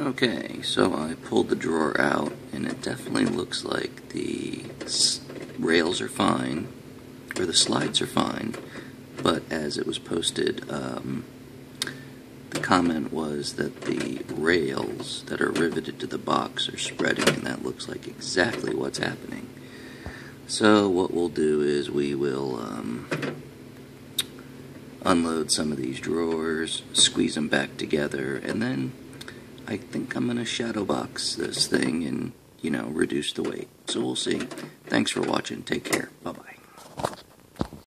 Okay, so I pulled the drawer out, and it definitely looks like the rails are fine, or the slides are fine, but as it was posted, um, the comment was that the rails that are riveted to the box are spreading, and that looks like exactly what's happening. So what we'll do is we will um, unload some of these drawers, squeeze them back together, and then I think I'm going to shadow box this thing and, you know, reduce the weight. So we'll see. Thanks for watching. Take care.